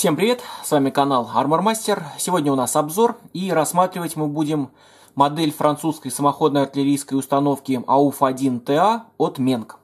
Всем привет, с вами канал Armor Master. Сегодня у нас обзор и рассматривать мы будем модель французской самоходной артиллерийской установки АУФ-1ТА от Менг.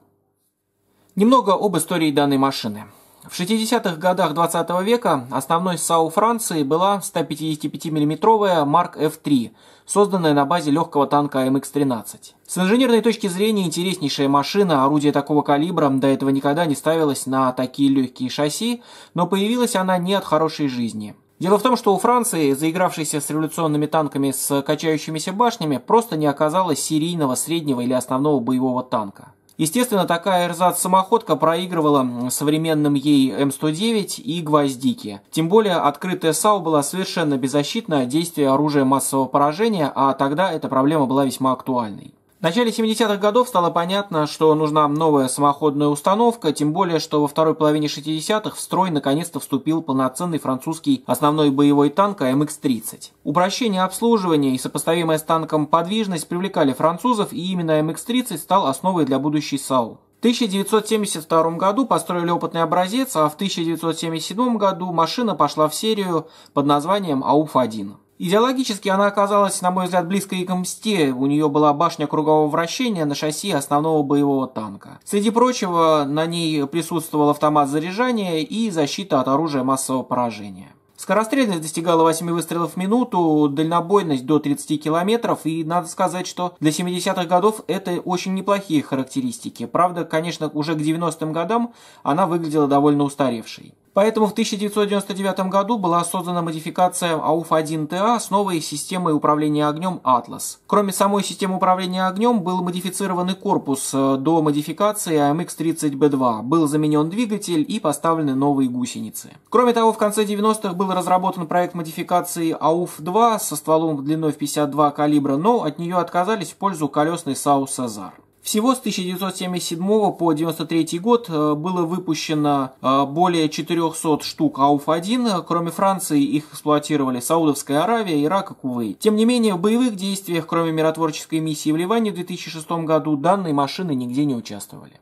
Немного об истории данной машины. В 60-х годах 20 века основной САУ Франции была 155 миллиметровая Марк F3, созданная на базе легкого танка МХ-13. С инженерной точки зрения интереснейшая машина, орудие такого калибра до этого никогда не ставилось на такие легкие шасси, но появилась она не от хорошей жизни. Дело в том, что у Франции, заигравшейся с революционными танками с качающимися башнями, просто не оказалось серийного среднего или основного боевого танка. Естественно, такая эрзац-самоходка проигрывала современным ей М109 и гвоздики. Тем более, открытая САУ была совершенно беззащитна от действия оружия массового поражения, а тогда эта проблема была весьма актуальной. В начале 70-х годов стало понятно, что нужна новая самоходная установка, тем более, что во второй половине 60-х в строй наконец-то вступил полноценный французский основной боевой танк АМХ-30. Упрощение обслуживания и сопоставимая с танком подвижность привлекали французов, и именно АМХ-30 стал основой для будущей САУ. В 1972 году построили опытный образец, а в 1977 году машина пошла в серию под названием АУФ-1. Идеологически она оказалась, на мой взгляд, близкой к мсте. У нее была башня кругового вращения на шасси основного боевого танка. Среди прочего, на ней присутствовал автомат заряжания и защита от оружия массового поражения. Скорострельность достигала 8 выстрелов в минуту, дальнобойность до 30 километров, и надо сказать, что для 70-х годов это очень неплохие характеристики. Правда, конечно, уже к 90-м годам она выглядела довольно устаревшей. Поэтому в 1999 году была создана модификация AUF-1TA с новой системой управления огнем Atlas. Кроме самой системы управления огнем, был модифицированный корпус э, до модификации AMX-30B2, был заменен двигатель и поставлены новые гусеницы. Кроме того, в конце 90-х был разработан проект модификации AUF-2 со стволом длиной в 52 калибра, но от нее отказались в пользу колесной САУ «Сезар». Всего с 1977 по 1993 год э, было выпущено э, более 400 штук АУФ-1. Кроме Франции их эксплуатировали Саудовская Аравия, Ирак и Кувейт. Тем не менее, в боевых действиях, кроме миротворческой миссии в Ливане в 2006 году, данные машины нигде не участвовали.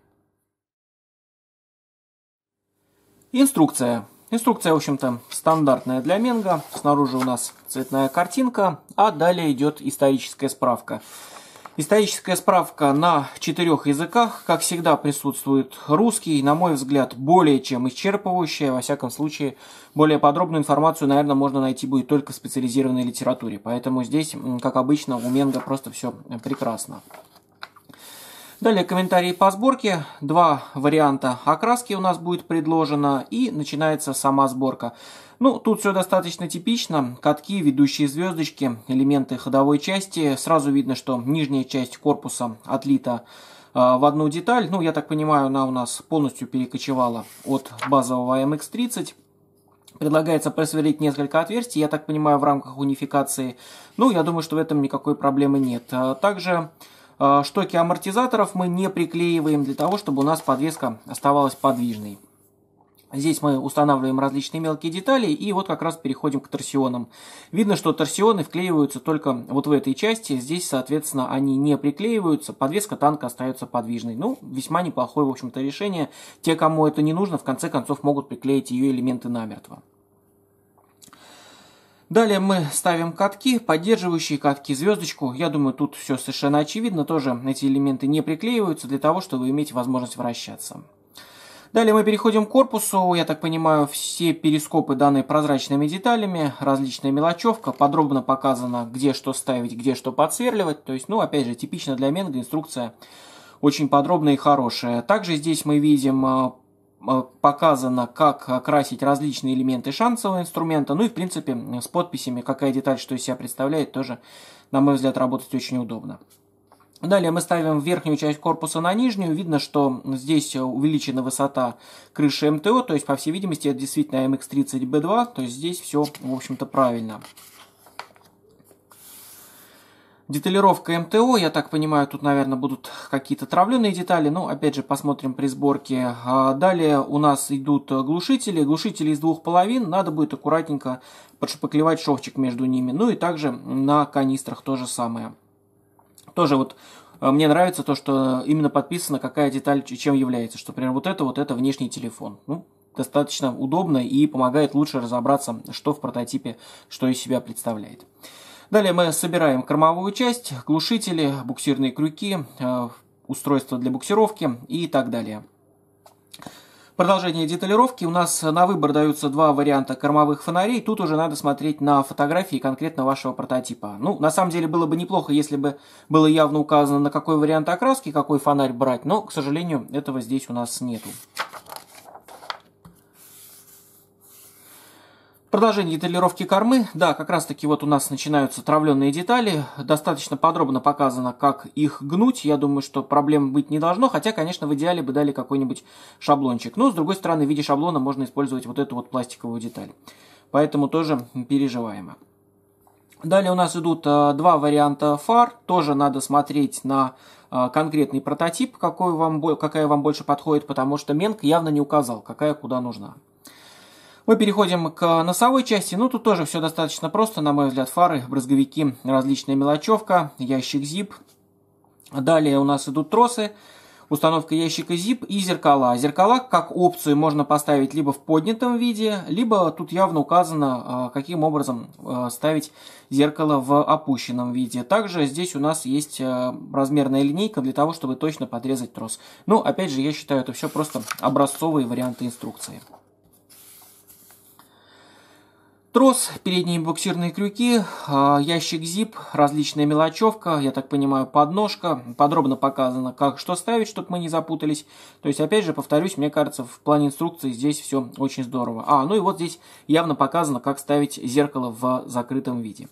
Инструкция. Инструкция, в общем-то, стандартная для Менга. Снаружи у нас цветная картинка, а далее идет историческая справка. Историческая справка на четырех языках, как всегда, присутствует русский, на мой взгляд, более чем исчерпывающая, во всяком случае, более подробную информацию, наверное, можно найти будет только в специализированной литературе, поэтому здесь, как обычно, у Менга просто все прекрасно. Далее комментарии по сборке. Два варианта окраски у нас будет предложено и начинается сама сборка. Ну, тут все достаточно типично. Катки, ведущие звездочки, элементы ходовой части. Сразу видно, что нижняя часть корпуса отлита э, в одну деталь. Ну, я так понимаю, она у нас полностью перекочевала от базового MX-30. Предлагается просверлить несколько отверстий, я так понимаю, в рамках унификации. Ну, я думаю, что в этом никакой проблемы нет. А также э, штоки амортизаторов мы не приклеиваем для того, чтобы у нас подвеска оставалась подвижной. Здесь мы устанавливаем различные мелкие детали и вот как раз переходим к торсионам. Видно, что торсионы вклеиваются только вот в этой части. Здесь, соответственно, они не приклеиваются. Подвеска танка остается подвижной. Ну, весьма неплохое, в общем-то, решение. Те, кому это не нужно, в конце концов могут приклеить ее элементы намертво. Далее мы ставим катки, поддерживающие катки, звездочку. Я думаю, тут все совершенно очевидно. Тоже эти элементы не приклеиваются для того, чтобы иметь возможность вращаться. Далее мы переходим к корпусу. Я так понимаю, все перископы даны прозрачными деталями, различная мелочевка, подробно показано, где что ставить, где что подсверливать. То есть, ну, опять же, типично для Менга инструкция очень подробная и хорошая. Также здесь мы видим э, э, показано, как красить различные элементы шансового инструмента. Ну и, в принципе, с подписями, какая деталь что из себя представляет, тоже, на мой взгляд, работать очень удобно. Далее мы ставим верхнюю часть корпуса на нижнюю. Видно, что здесь увеличена высота крыши МТО, то есть, по всей видимости, это действительно MX-30B2, то есть здесь все, в общем-то, правильно. Деталировка МТО, я так понимаю, тут, наверное, будут какие-то травленные детали, но, опять же, посмотрим при сборке. А далее у нас идут глушители, глушители из двух половин, надо будет аккуратненько подшпаклевать шовчик между ними. Ну и также на канистрах то же самое. Тоже вот э, мне нравится то, что именно подписано, какая деталь чем является. Что, например, вот это, вот это внешний телефон. Ну, достаточно удобно и помогает лучше разобраться, что в прототипе, что из себя представляет. Далее мы собираем кормовую часть, глушители, буксирные крюки, э, устройства для буксировки и так далее. Продолжение деталировки. У нас на выбор даются два варианта кормовых фонарей. Тут уже надо смотреть на фотографии конкретно вашего прототипа. Ну, на самом деле было бы неплохо, если бы было явно указано, на какой вариант окраски, какой фонарь брать. Но, к сожалению, этого здесь у нас нету. Продолжение деталировки кормы. Да, как раз таки вот у нас начинаются травленные детали. Достаточно подробно показано, как их гнуть. Я думаю, что проблем быть не должно. Хотя, конечно, в идеале бы дали какой-нибудь шаблончик. Но, с другой стороны, в виде шаблона можно использовать вот эту вот пластиковую деталь. Поэтому тоже переживаемо. Далее у нас идут а, два варианта фар. Тоже надо смотреть на а, конкретный прототип, какой вам, какая вам больше подходит, потому что Менк явно не указал, какая куда нужна. Мы переходим к носовой части. Ну, тут тоже все достаточно просто, на мой взгляд. Фары, брызговики, различная мелочевка, ящик ZIP. Далее у нас идут тросы, установка ящика ZIP и зеркала. Зеркала как опцию можно поставить либо в поднятом виде, либо тут явно указано, а, каким образом а, ставить зеркало в опущенном виде. Также здесь у нас есть а, размерная линейка для того, чтобы точно подрезать трос. Ну, опять же, я считаю, это все просто образцовые варианты инструкции. Трос, передние буксирные крюки, а, ящик ZIP, различная мелочевка, я так понимаю, подножка. Подробно показано, как что ставить, чтобы мы не запутались. То есть, опять же, повторюсь, мне кажется, в плане инструкции здесь все очень здорово. А, ну и вот здесь явно показано, как ставить зеркало в закрытом виде.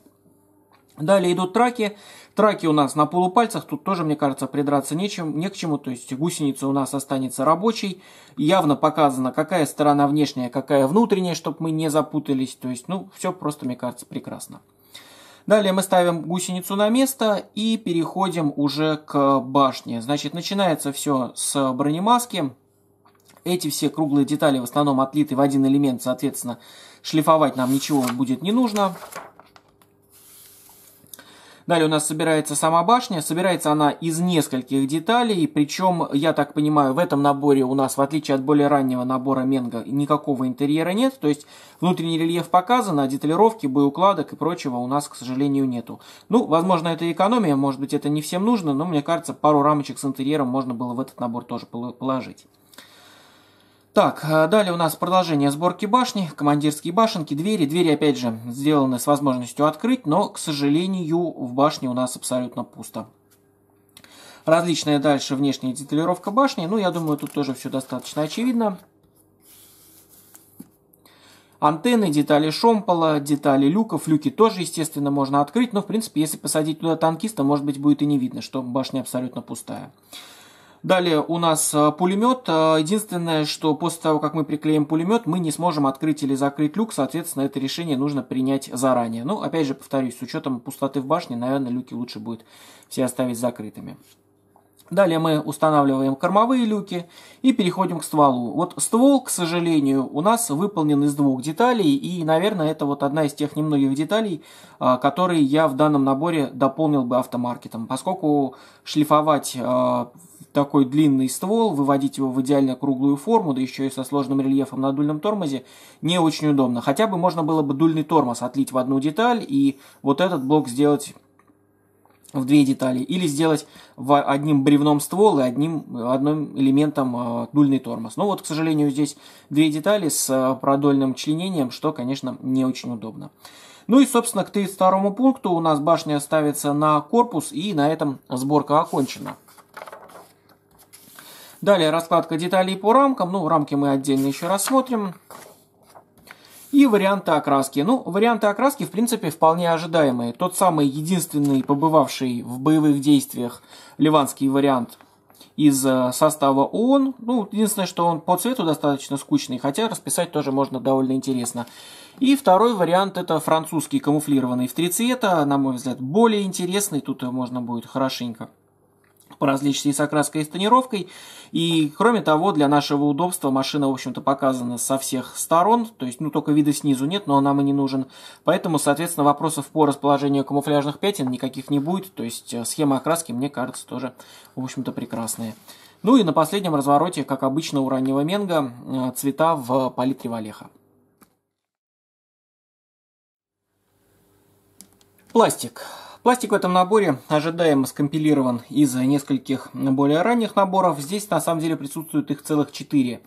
Далее идут траки. Траки у нас на полупальцах, тут тоже, мне кажется, придраться нечем, не к чему, то есть гусеница у нас останется рабочей. Явно показано, какая сторона внешняя, какая внутренняя, чтобы мы не запутались, то есть, ну, все просто, мне кажется, прекрасно. Далее мы ставим гусеницу на место и переходим уже к башне. Значит, начинается все с бронемаски. Эти все круглые детали в основном отлиты в один элемент, соответственно, шлифовать нам ничего будет не нужно. Далее у нас собирается сама башня. Собирается она из нескольких деталей. Причем, я так понимаю, в этом наборе у нас, в отличие от более раннего набора Менга, никакого интерьера нет. То есть внутренний рельеф показан, а деталировки, боеукладок и прочего у нас, к сожалению, нету. Ну, возможно, это экономия, может быть, это не всем нужно, но мне кажется, пару рамочек с интерьером можно было в этот набор тоже положить. Так, э, далее у нас продолжение сборки башни, командирские башенки, двери. Двери, опять же, сделаны с возможностью открыть, но, к сожалению, в башне у нас абсолютно пусто. Различная дальше внешняя деталировка башни. Ну, я думаю, тут тоже все достаточно очевидно. Антенны, детали шомпола, детали люков. Люки тоже, естественно, можно открыть. Но, в принципе, если посадить туда танкиста, может быть, будет и не видно, что башня абсолютно пустая. Далее у нас э, пулемет. Э, единственное, что после того, как мы приклеим пулемет, мы не сможем открыть или закрыть люк. Соответственно, это решение нужно принять заранее. Ну, опять же, повторюсь, с учетом пустоты в башне, наверное, люки лучше будет все оставить закрытыми. Далее мы устанавливаем кормовые люки и переходим к стволу. Вот ствол, к сожалению, у нас выполнен из двух деталей. И, наверное, это вот одна из тех немногих деталей, э, которые я в данном наборе дополнил бы автомаркетом. Поскольку шлифовать такой длинный ствол, выводить его в идеально круглую форму, да еще и со сложным рельефом на дульном тормозе, не очень удобно. Хотя бы можно было бы дульный тормоз отлить в одну деталь и вот этот блок сделать в две детали. Или сделать в одним бревном ствол и одним, одним элементом э, дульный тормоз. Но вот, к сожалению, здесь две детали с э, продольным членением, что, конечно, не очень удобно. Ну и, собственно, к 32 пункту у нас башня ставится на корпус, и на этом сборка окончена. Далее раскладка деталей по рамкам. Ну, рамки мы отдельно еще рассмотрим. И варианты окраски. Ну, варианты окраски, в принципе, вполне ожидаемые. Тот самый единственный, побывавший в боевых действиях ливанский вариант из э, состава ООН. Ну, единственное, что он по цвету достаточно скучный, хотя расписать тоже можно довольно интересно. И второй вариант это французский камуфлированный в три цвета, на мой взгляд, более интересный, тут можно будет хорошенько поразличить с окраской и с тонировкой. И кроме того, для нашего удобства машина, в общем-то, показана со всех сторон, то есть, ну, только вида снизу нет, но нам и не нужен. Поэтому, соответственно, вопросов по расположению камуфляжных пятен никаких не будет, то есть э, схема окраски, мне кажется, тоже, в общем-то, прекрасная. Ну и на последнем развороте, как обычно у раннего Менга, э, цвета в палитре Валеха. Пластик. Пластик в этом наборе ожидаемо скомпилирован из нескольких более ранних наборов. Здесь на самом деле присутствует их целых четыре.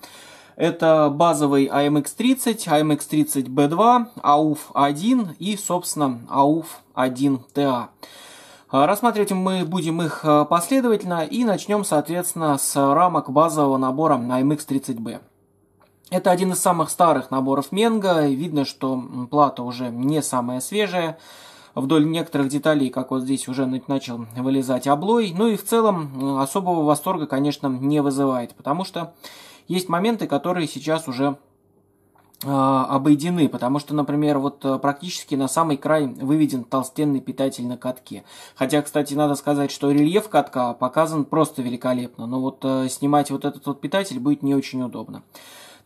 Это базовый AMX30, AMX30B2, AUF1 и, собственно, AUF1TA. Рассматривать мы будем их э, последовательно и начнем, соответственно, с рамок базового набора AMX30B. Это один из самых старых наборов Менга. Видно, что плата уже не самая свежая. Вдоль некоторых деталей, как вот здесь, уже начал вылезать облой. Ну и в целом особого восторга, конечно, не вызывает, потому что есть моменты, которые сейчас уже а, обойдены, потому что, например, вот э, практически на самый край выведен толстенный питатель на катке. Хотя, кстати, надо сказать, что рельеф катка показан просто великолепно, но вот э, снимать вот этот вот питатель будет не очень удобно.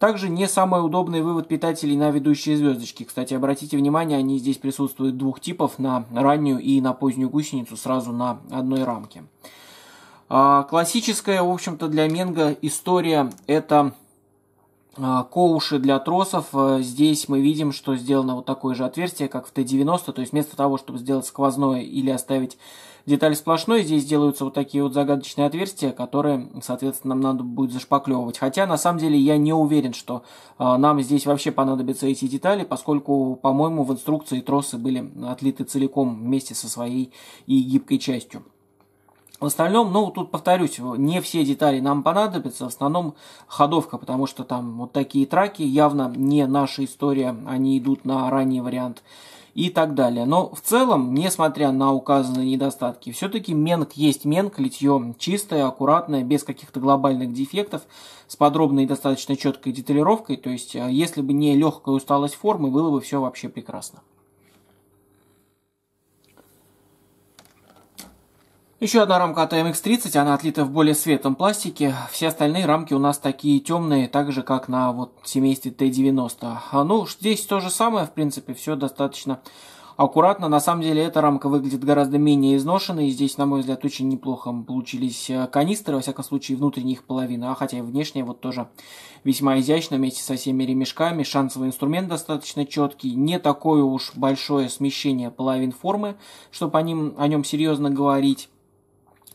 Также не самый удобный вывод питателей на ведущие звездочки. Кстати, обратите внимание, они здесь присутствуют двух типов, на раннюю и на позднюю гусеницу сразу на одной рамке. А, классическая, в общем-то, для Менга история – это а, коуши для тросов. А, здесь мы видим, что сделано вот такое же отверстие, как в Т-90, то есть вместо того, чтобы сделать сквозное или оставить деталь сплошной, здесь делаются вот такие вот загадочные отверстия, которые, соответственно, нам надо будет зашпаклевывать. Хотя, на самом деле, я не уверен, что нам здесь вообще понадобятся эти детали, поскольку, по-моему, в инструкции тросы были отлиты целиком вместе со своей и гибкой частью. В остальном, ну, тут повторюсь, не все детали нам понадобятся, в основном ходовка, потому что там вот такие траки, явно не наша история, они идут на ранний вариант и так далее. Но в целом, несмотря на указанные недостатки, все-таки менк есть менк, литье чистое, аккуратное, без каких-то глобальных дефектов, с подробной и достаточно четкой деталировкой, то есть э, если бы не легкая усталость формы, было бы все вообще прекрасно. Еще одна рамка от MX30, она отлита в более светлом пластике. Все остальные рамки у нас такие темные, так же как на вот семействе T90. А, ну, здесь то же самое, в принципе, все достаточно аккуратно. На самом деле эта рамка выглядит гораздо менее изношенной. Здесь, на мой взгляд, очень неплохо получились э, канистры, во всяком случае, внутренняя их половина, а хотя и внешняя вот тоже весьма изящно вместе со всеми ремешками. Шансовый инструмент достаточно четкий, не такое уж большое смещение половин формы, чтобы о, ним, о нем серьезно говорить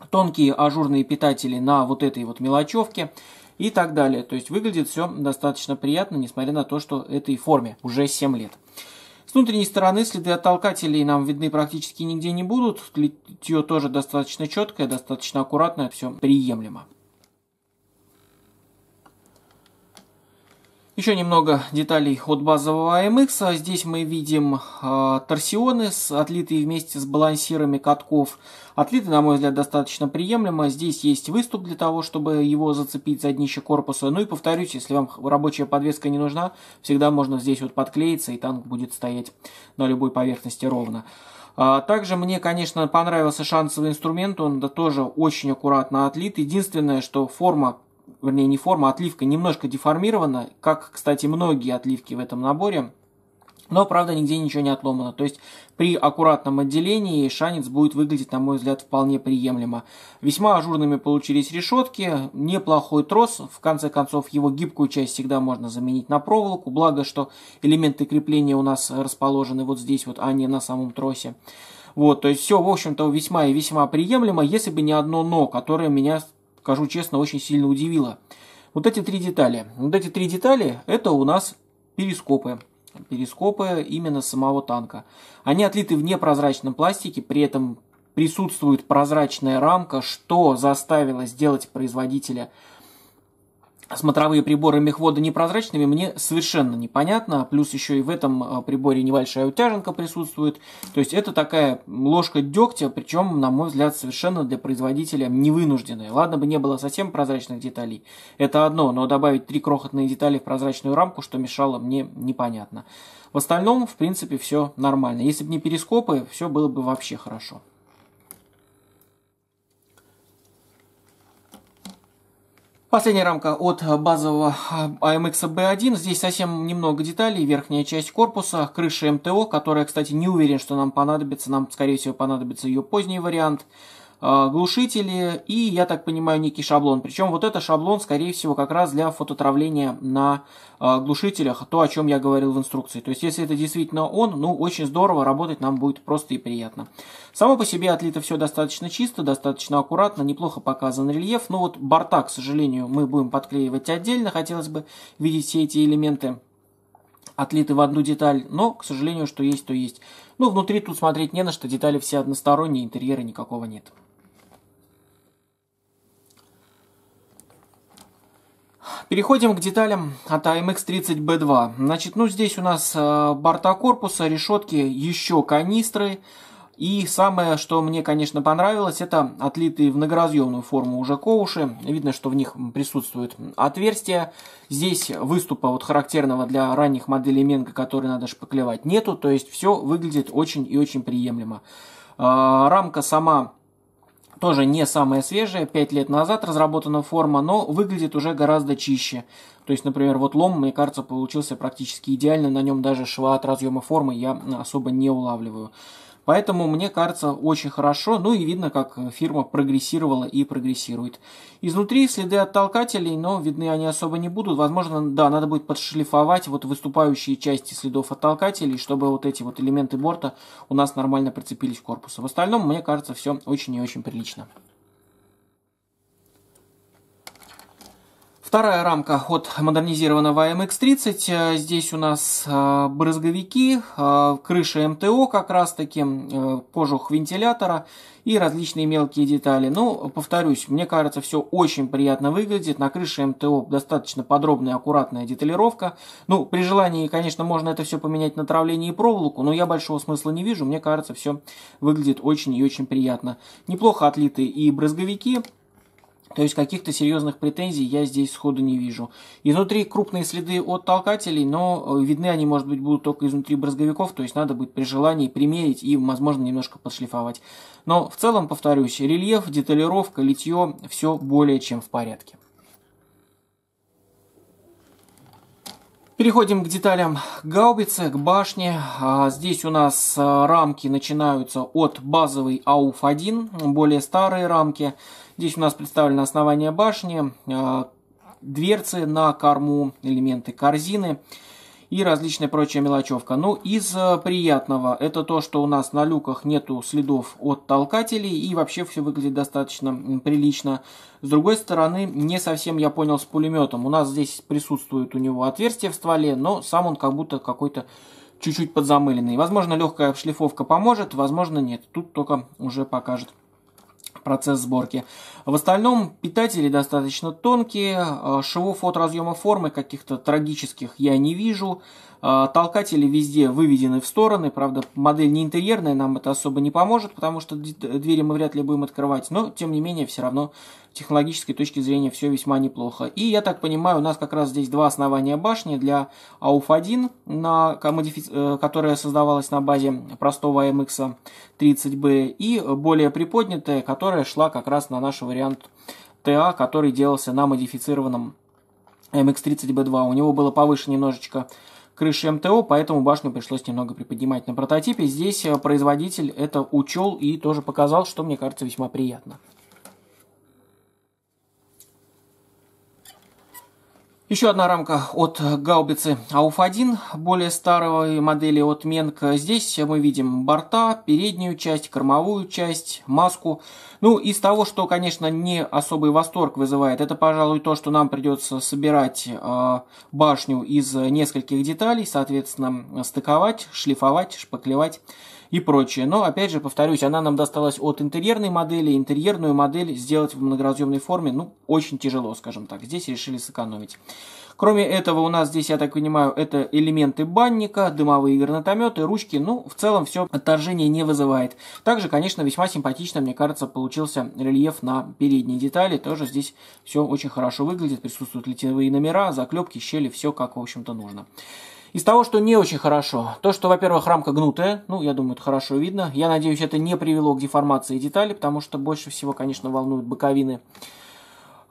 тонкие ажурные питатели на вот этой вот мелочевке и так далее. То есть выглядит все достаточно приятно, несмотря на то, что этой форме уже 7 лет. С внутренней стороны следы от толкателей нам видны практически нигде не будут. Литье тоже достаточно четкое, достаточно аккуратное, все приемлемо. Еще немного деталей от базового AMX. Здесь мы видим э, торсионы, с, отлитые вместе с балансирами катков. Отлиты, на мой взгляд, достаточно приемлемо. Здесь есть выступ для того, чтобы его зацепить за днище корпуса. Ну и повторюсь, если вам рабочая подвеска не нужна, всегда можно здесь вот подклеиться, и танк будет стоять на любой поверхности ровно. А, также мне, конечно, понравился шансовый инструмент, он да, тоже очень аккуратно отлит. Единственное, что форма вернее не форма, а отливка немножко деформирована, как, кстати, многие отливки в этом наборе. Но, правда, нигде ничего не отломано. То есть при аккуратном отделении шанец будет выглядеть, на мой взгляд, вполне приемлемо. Весьма ажурными получились решетки, неплохой трос. В конце концов, его гибкую часть всегда можно заменить на проволоку. Благо, что элементы крепления у нас расположены вот здесь вот, а не на самом тросе. Вот, то есть все, в общем-то, весьма и весьма приемлемо, если бы не одно «но», которое меня скажу честно, очень сильно удивило. Вот эти три детали. Вот эти три детали, это у нас перископы. Перископы именно самого танка. Они отлиты в непрозрачном пластике, при этом присутствует прозрачная рамка, что заставило сделать производителя смотровые приборы мехвода непрозрачными мне совершенно непонятно. Плюс еще и в этом а, приборе небольшая утяженка присутствует. То есть это такая ложка дегтя, причем, на мой взгляд, совершенно для производителя невынужденная. Ладно бы не было совсем прозрачных деталей, это одно, но добавить три крохотные детали в прозрачную рамку, что мешало мне, непонятно. В остальном, в принципе, все нормально. Если бы не перископы, все было бы вообще хорошо. Последняя рамка от базового AMX B1. Здесь совсем немного деталей. Верхняя часть корпуса, крыша МТО, которая, кстати, не уверен, что нам понадобится. Нам, скорее всего, понадобится ее поздний вариант. Э, глушители и, я так понимаю, некий шаблон. Причем вот это шаблон, скорее всего, как раз для фототравления на э, глушителях, то, о чем я говорил в инструкции. То есть, если это действительно он, ну, очень здорово, работать нам будет просто и приятно. Само по себе отлито все достаточно чисто, достаточно аккуратно, неплохо показан рельеф. Ну вот борта, к сожалению, мы будем подклеивать отдельно, хотелось бы видеть все эти элементы отлиты в одну деталь, но, к сожалению, что есть, то есть. Ну, внутри тут смотреть не на что, детали все односторонние, интерьера никакого нет. Переходим к деталям от AMX30B2. Значит, ну здесь у нас э, борта корпуса, решетки, еще канистры, и самое, что мне, конечно, понравилось, это отлитые в многоразъемную форму уже коуши. Видно, что в них присутствуют отверстия. Здесь выступа вот характерного для ранних моделей Менга, который надо шпаклевать, нету. То есть все выглядит очень и очень приемлемо. А, рамка сама тоже не самая свежая, 5 лет назад разработана форма, но выглядит уже гораздо чище. То есть, например, вот лом, мне кажется, получился практически идеально, на нем даже шва от разъема формы я особо не улавливаю. Поэтому, мне кажется, очень хорошо. Ну и видно, как фирма прогрессировала и прогрессирует. Изнутри следы от толкателей, но видны они особо не будут. Возможно, да, надо будет подшлифовать вот выступающие части следов от толкателей, чтобы вот эти вот элементы борта у нас нормально прицепились к корпусу. В остальном, мне кажется, все очень и очень прилично. Вторая рамка от модернизированного MX-30. Э, здесь у нас э, брызговики, э, крыша МТО как раз таки, кожух вентилятора и различные мелкие детали. Ну, повторюсь, мне кажется, все очень приятно выглядит. На крыше МТО достаточно подробная, аккуратная деталировка. Ну, при желании, конечно, можно это все поменять на травление и проволоку, но я большого смысла не вижу. Мне кажется, все выглядит очень и очень приятно. Неплохо отлиты и брызговики. То есть каких-то серьезных претензий я здесь сходу не вижу. Изнутри крупные следы от толкателей, но э, видны они, может быть, будут только изнутри брызговиков, то есть надо будет при желании примерить и, возможно, немножко подшлифовать. Но в целом, повторюсь, рельеф, деталировка, литье, все более чем в порядке. Переходим к деталям гаубицы, к башне. А, здесь у нас э, рамки начинаются от базовой АУФ-1, более старые рамки. Здесь у нас представлено основание башни, а, дверцы на корму, элементы корзины и различная прочая мелочевка. Ну, из э, приятного это то, что у нас на люках нету следов от толкателей и вообще все выглядит достаточно прилично. С другой стороны, не совсем я понял с пулеметом. У нас здесь присутствует у него отверстие в стволе, но сам он как будто какой-то чуть-чуть подзамыленный. Возможно, легкая шлифовка поможет, возможно, нет. Тут только уже покажет процесс сборки. В остальном питатели достаточно тонкие, э, швов от разъема формы каких-то трагических я не вижу. Э, толкатели везде выведены в стороны, правда модель не интерьерная, нам это особо не поможет, потому что двери мы вряд ли будем открывать, но тем не менее все равно технологической точки зрения все весьма неплохо. И я так понимаю, у нас как раз здесь два основания башни для AUF-1, на, э, которая создавалась на базе простого AMX 30B, и более приподнятая, которая шла как раз на наш вариант TA, который делался на модифицированном MX-30B2. У него было повыше немножечко крыши МТО, поэтому башню пришлось немного приподнимать на прототипе. Здесь э, производитель это учел и тоже показал, что мне кажется весьма приятно. Еще одна рамка от гаубицы АУФ-1, более старого модели от Менк. Здесь мы видим борта, переднюю часть, кормовую часть, маску. Ну, из того, что, конечно, не особый восторг вызывает, это, пожалуй, то, что нам придется собирать э, башню из нескольких деталей, соответственно, стыковать, шлифовать, шпаклевать и прочее. Но, опять же, повторюсь, она нам досталась от интерьерной модели. Интерьерную модель сделать в многоразъемной форме, ну, очень тяжело, скажем так. Здесь решили сэкономить. Кроме этого, у нас здесь, я так понимаю, это элементы банника, дымовые гранатометы, ручки. Ну, в целом, все отторжение не вызывает. Также, конечно, весьма симпатично, мне кажется, получился рельеф на передней детали. Тоже здесь все очень хорошо выглядит. Присутствуют литьевые номера, заклепки, щели, все как, в общем-то, нужно. Из того, что не очень хорошо, то, что, во-первых, рамка гнутая, ну, я думаю, это хорошо видно. Я надеюсь, это не привело к деформации деталей, потому что больше всего, конечно, волнуют боковины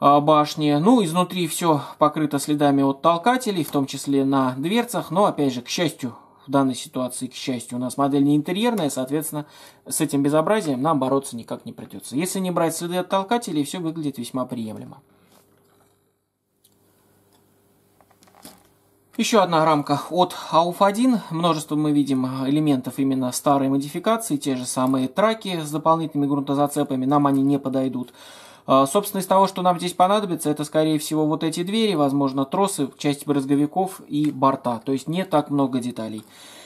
а, башни. Ну, изнутри все покрыто следами от толкателей, в том числе на дверцах, но, опять же, к счастью, в данной ситуации, к счастью, у нас модель не интерьерная, соответственно, с этим безобразием нам бороться никак не придется. Если не брать следы от толкателей, все выглядит весьма приемлемо. Еще одна рамка от AUF1. Множество мы видим элементов именно старой модификации, те же самые траки с дополнительными грунтозацепами, нам они не подойдут. А, собственно, из того, что нам здесь понадобится, это, скорее всего, вот эти двери, возможно, тросы, часть брызговиков и борта. То есть не так много деталей.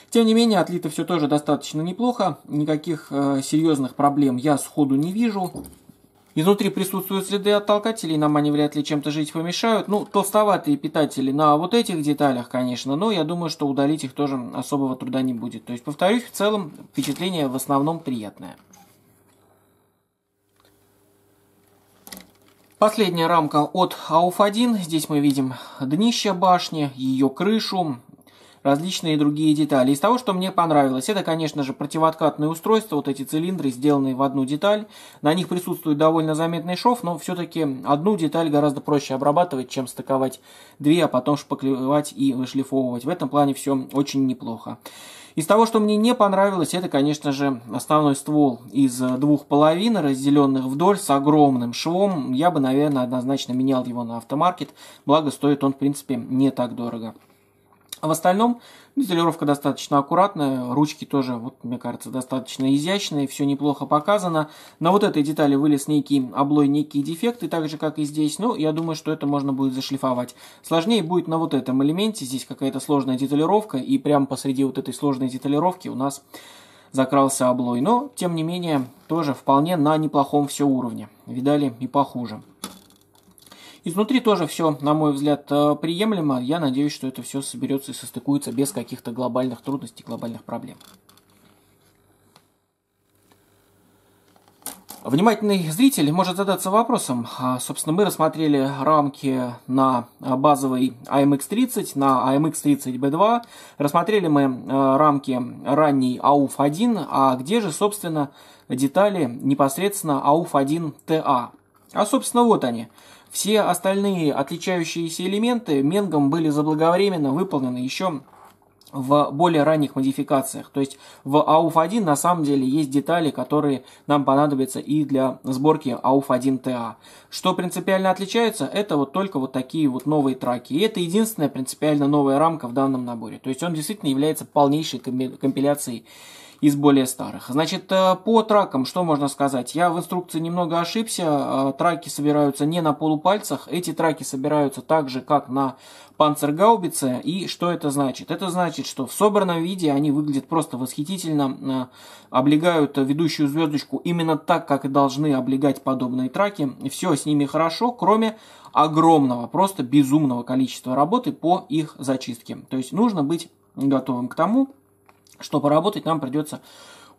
Тем не менее, отлито все тоже достаточно неплохо. Никаких э, серьезных проблем я сходу не вижу. Изнутри присутствуют следы от толкателей, нам они вряд ли чем-то жить помешают. Ну, толстоватые питатели на вот этих деталях, конечно, но я думаю, что удалить их тоже особого труда не будет. То есть, повторюсь, в целом впечатление в основном приятное. Последняя рамка от AUF1. Здесь мы видим днище башни, ее крышу, различные другие детали. Из того, что мне понравилось, это, конечно же, противооткатное устройство, вот эти цилиндры, сделанные в одну деталь. На них присутствует довольно заметный шов, но все-таки одну деталь гораздо проще обрабатывать, чем стыковать две, а потом шпаклевать и вышлифовывать. В этом плане все очень неплохо. Из того, что мне не понравилось, это, конечно же, основной ствол из двух половин, разделенных вдоль с огромным швом. Я бы, наверное, однозначно менял его на автомаркет, благо стоит он, в принципе, не так дорого. А в остальном деталировка достаточно аккуратная, ручки тоже, вот, мне кажется, достаточно изящные, все неплохо показано. На вот этой детали вылез некий облой, некие дефекты, так же, как и здесь. Но я думаю, что это можно будет зашлифовать. Сложнее будет на вот этом элементе, здесь какая-то сложная деталировка, и прямо посреди вот этой сложной деталировки у нас закрался облой. Но, тем не менее, тоже вполне на неплохом все уровне. Видали и похуже. Изнутри тоже все, на мой взгляд, э, приемлемо. Я надеюсь, что это все соберется и состыкуется без каких-то глобальных трудностей, глобальных проблем. Внимательный зритель может задаться вопросом. А, собственно, мы рассмотрели рамки на базовый AMX30, на AMX30B2. Рассмотрели мы э, рамки ранней AUF1. А где же, собственно, детали непосредственно AUF1TA? А, собственно, вот они. Все остальные отличающиеся элементы Менгом были заблаговременно выполнены еще в более ранних модификациях. То есть в AUF1 на самом деле есть детали, которые нам понадобятся и для сборки AUF1TA. Что принципиально отличается, это вот только вот такие вот новые траки. И это единственная принципиально новая рамка в данном наборе. То есть он действительно является полнейшей компиляцией из более старых. Значит, э, по тракам что можно сказать? Я в инструкции немного ошибся. Э, траки собираются не на полупальцах. Эти траки собираются так же, как на панцергаубице. И что это значит? Это значит, что в собранном виде они выглядят просто восхитительно, э, облегают ведущую звездочку именно так, как и должны облегать подобные траки. Все с ними хорошо, кроме огромного, просто безумного количества работы по их зачистке. То есть нужно быть готовым к тому, что поработать нам придется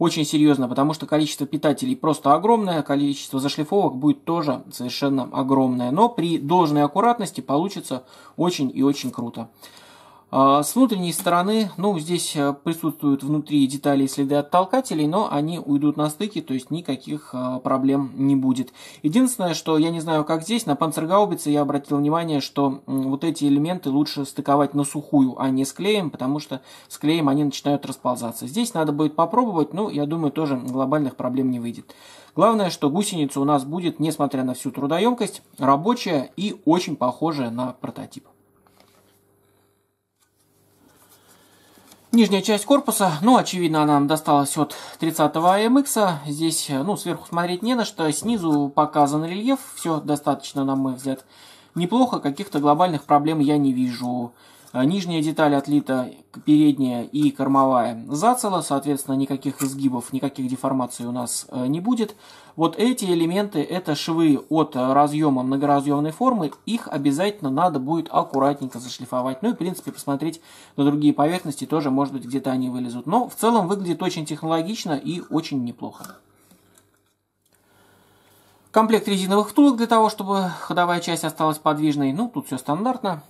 очень серьезно, потому что количество питателей просто огромное, количество зашлифовок будет тоже совершенно огромное. Но при должной аккуратности получится очень и очень круто. А, с внутренней стороны, ну, здесь э, присутствуют внутри детали и следы от толкателей, но они уйдут на стыке, то есть никаких а, проблем не будет. Единственное, что я не знаю, как здесь, на панцергаубице я обратил внимание, что вот эти элементы лучше стыковать на сухую, а не с клеем, потому что с клеем они начинают расползаться. Здесь надо будет попробовать, но я думаю, тоже глобальных проблем не выйдет. Главное, что гусеница у нас будет, несмотря на всю трудоемкость, рабочая и очень похожая на прототип. Нижняя часть корпуса, ну, очевидно, она нам досталась от 30-го AMX. Здесь, ну, сверху смотреть не на что. Снизу показан рельеф. Все достаточно, на мой взгляд, неплохо. Каких-то глобальных проблем я не вижу. Э, нижняя деталь отлита, передняя и кормовая зацела, соответственно, никаких изгибов, никаких деформаций у нас э, не будет. Вот эти элементы, это швы от разъема многоразъемной формы, их обязательно надо будет аккуратненько зашлифовать. Ну и, в принципе, посмотреть на другие поверхности, тоже, может быть, где-то они вылезут. Но в целом выглядит очень технологично и очень неплохо. Комплект резиновых втулок для того, чтобы ходовая часть осталась подвижной. Ну, тут все стандартно.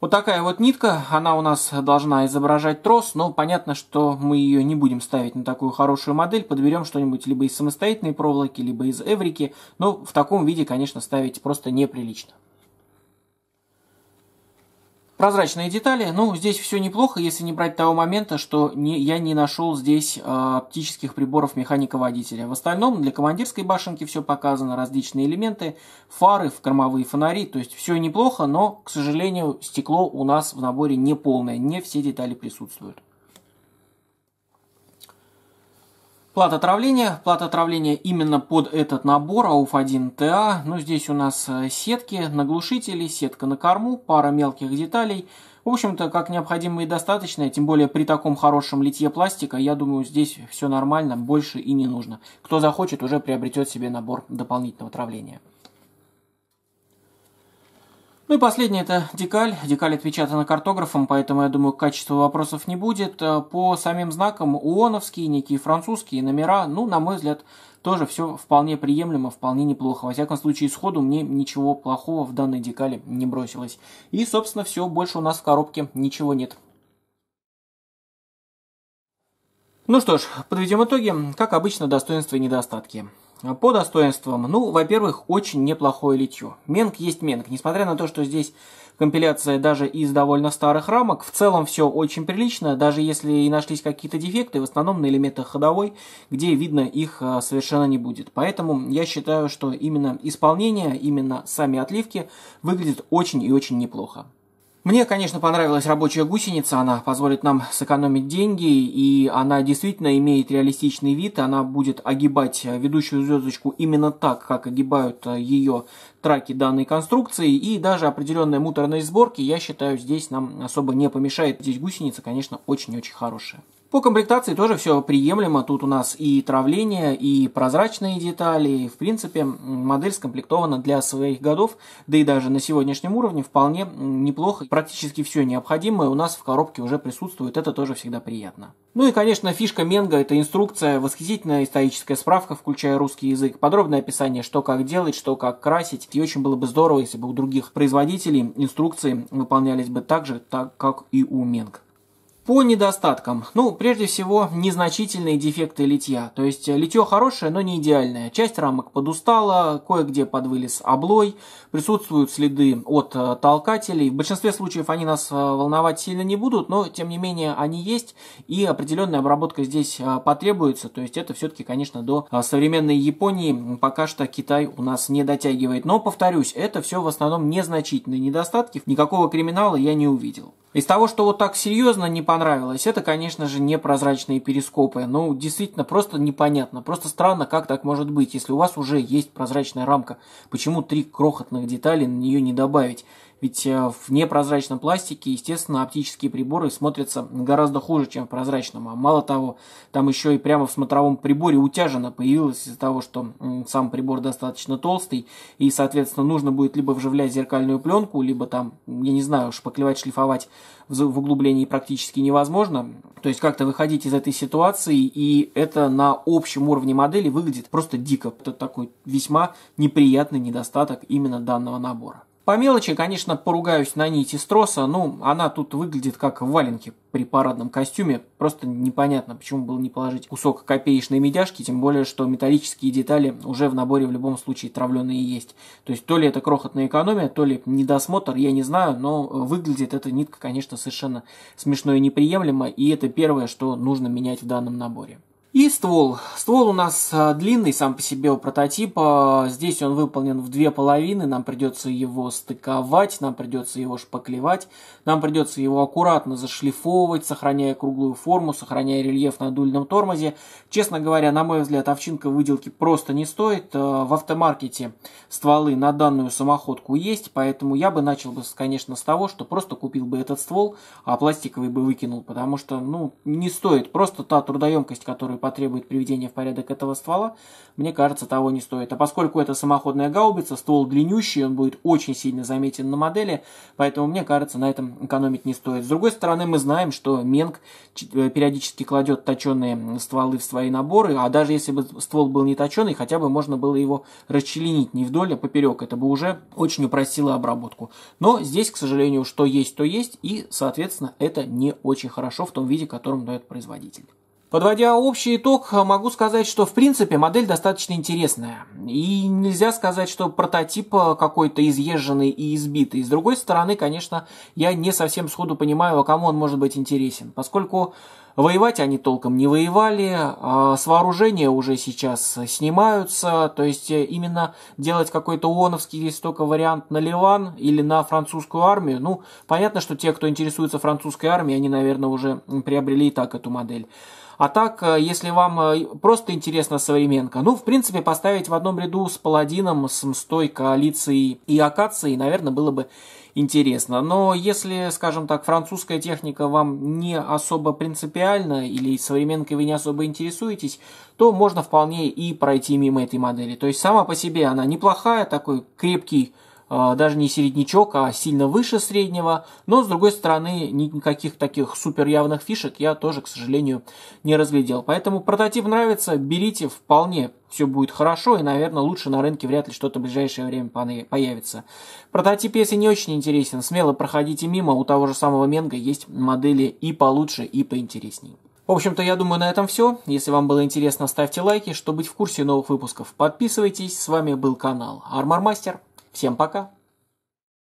Вот такая вот нитка, она у нас должна изображать трос, но понятно, что мы ее не будем ставить на такую хорошую модель, подберем что-нибудь либо из самостоятельной проволоки, либо из эврики, но в таком виде, конечно, ставить просто неприлично. Прозрачные детали, ну, здесь все неплохо, если не брать того момента, что не, я не нашел здесь э, оптических приборов механика-водителя. В остальном для командирской башенки все показано, различные элементы, фары, кормовые фонари, то есть все неплохо, но, к сожалению, стекло у нас в наборе не полное, не все детали присутствуют. Плата отравления. Плата отравления именно под этот набор AUF1TA. Ну, здесь у нас э, сетки на глушители, сетка на корму, пара мелких деталей. В общем-то, как необходимо и достаточно, тем более при таком хорошем литье пластика, я думаю, здесь все нормально, больше и не нужно. Кто захочет, уже приобретет себе набор дополнительного травления. Ну и последнее это декаль. Декаль отпечатана картографом, поэтому я думаю, качества вопросов не будет. Э, по самим знакам УОНовские, некие французские номера, ну, на мой взгляд, тоже все вполне приемлемо, вполне неплохо. Во всяком случае, сходу мне ничего плохого в данной декале не бросилось. И, собственно, все, больше у нас в коробке ничего нет. Ну что ж, подведем итоги. Как обычно, достоинства и недостатки. По достоинствам, ну, во-первых, очень неплохое литье. Менг есть менг. Несмотря на то, что здесь компиляция даже из довольно старых рамок, в целом все очень прилично, даже если и нашлись какие-то дефекты, в основном на элементах ходовой, где видно их а, совершенно не будет. Поэтому я считаю, что именно исполнение, именно сами отливки выглядят очень и очень неплохо. Мне, конечно, понравилась рабочая гусеница, она позволит нам сэкономить деньги, и она действительно имеет реалистичный вид, она будет огибать ведущую звездочку именно так, как огибают ее траки данной конструкции, и даже определенная муторность сборки, я считаю, здесь нам особо не помешает. Здесь гусеница, конечно, очень-очень хорошая. По комплектации тоже все приемлемо. Тут у нас и травление, и прозрачные детали. В принципе, модель скомплектована для своих годов, да и даже на сегодняшнем уровне вполне неплохо. Практически все необходимое у нас в коробке уже присутствует. Это тоже всегда приятно. Ну и, конечно, фишка Менга – это инструкция, восхитительная историческая справка, включая русский язык, подробное описание, что как делать, что как красить. И очень было бы здорово, если бы у других производителей инструкции выполнялись бы так же, так как и у Менг. По недостаткам. Ну, прежде всего, незначительные дефекты литья. То есть, литье хорошее, но не идеальное. Часть рамок подустала, кое-где подвылез облой, присутствуют следы от э, толкателей. В большинстве случаев они нас э, волновать сильно не будут, но, тем не менее, они есть, и определенная обработка здесь э, потребуется. То есть, это все-таки, конечно, до современной Японии пока что Китай у нас не дотягивает. Но, повторюсь, это все в основном незначительные недостатки. Никакого криминала я не увидел. Из того, что вот так серьезно не понравилось, это, конечно же, непрозрачные перископы. Ну, действительно, просто непонятно. Просто странно, как так может быть, если у вас уже есть прозрачная рамка. Почему три крохотных детали на нее не добавить? Ведь э, в непрозрачном пластике, естественно, оптические приборы смотрятся гораздо хуже, чем в прозрачном. А мало того, там еще и прямо в смотровом приборе утяжено появилось из-за того, что сам прибор достаточно толстый, и, соответственно, нужно будет либо вживлять зеркальную пленку, либо там, я не знаю, шпаклевать, шлифовать в углублении практически невозможно. То есть как-то выходить из этой ситуации, и это на общем уровне модели выглядит просто дико. Это такой весьма неприятный недостаток именно данного набора. По мелочи, конечно, поругаюсь на нити строса, ну, она тут выглядит как валенки при парадном костюме. Просто непонятно, почему было не положить кусок копеечной медяшки, тем более, что металлические детали уже в наборе в любом случае травленные есть. То есть, то ли это крохотная экономия, то ли недосмотр, я не знаю, но выглядит эта нитка, конечно, совершенно смешно и неприемлемо, и это первое, что нужно менять в данном наборе. И ствол. Ствол у нас а, длинный сам по себе у прототипа. Здесь он выполнен в две половины. Нам придется его стыковать, нам придется его шпаклевать, нам придется его аккуратно зашлифовывать, сохраняя круглую форму, сохраняя рельеф на дульном тормозе. Честно говоря, на мой взгляд, овчинка выделки просто не стоит. А, в автомаркете стволы на данную самоходку есть, поэтому я бы начал бы, конечно, с того, что просто купил бы этот ствол, а пластиковый бы выкинул, потому что, ну, не стоит. Просто та трудоемкость, которую потребует приведения в порядок этого ствола, мне кажется, того не стоит. А поскольку это самоходная гаубица, ствол длиннющий, он будет очень сильно заметен на модели, поэтому мне кажется, на этом экономить не стоит. С другой стороны, мы знаем, что Менг э, периодически кладет точеные стволы в свои наборы, а даже если бы ствол был не точеный, хотя бы можно было его расчленить не вдоль, а поперек. Это бы уже очень упростило обработку. Но здесь, к сожалению, что есть, то есть, и, соответственно, это не очень хорошо в том виде, которым дает производитель. Подводя общий итог, могу сказать, что в принципе модель достаточно интересная. И нельзя сказать, что прототип какой-то изъезженный и избитый. С другой стороны, конечно, я не совсем сходу понимаю, а кому он может быть интересен. Поскольку воевать они толком не воевали, а с вооружения уже сейчас снимаются. То есть именно делать какой-то ООНовский есть только вариант на Ливан или на французскую армию. Ну, понятно, что те, кто интересуется французской армией, они, наверное, уже приобрели и так эту модель. А так, э, если вам э, просто интересна современка, ну, в принципе, поставить в одном ряду с Паладином, с Мстой, Коалицией и Акацией, наверное, было бы интересно. Но если, скажем так, французская техника вам не особо принципиальна или современкой вы не особо интересуетесь, то можно вполне и пройти мимо этой модели. То есть сама по себе она неплохая, такой крепкий даже не середнячок, а сильно выше среднего, но с другой стороны никаких таких супер явных фишек я тоже, к сожалению, не разглядел. Поэтому прототип нравится, берите, вполне все будет хорошо, и, наверное, лучше на рынке вряд ли что-то в ближайшее время появится. Прототип, если не очень интересен, смело проходите мимо, у того же самого Менга есть модели и получше, и поинтересней. В общем-то, я думаю, на этом все. Если вам было интересно, ставьте лайки, чтобы быть в курсе новых выпусков. Подписывайтесь. С вами был канал Армор Мастер. Всем пока!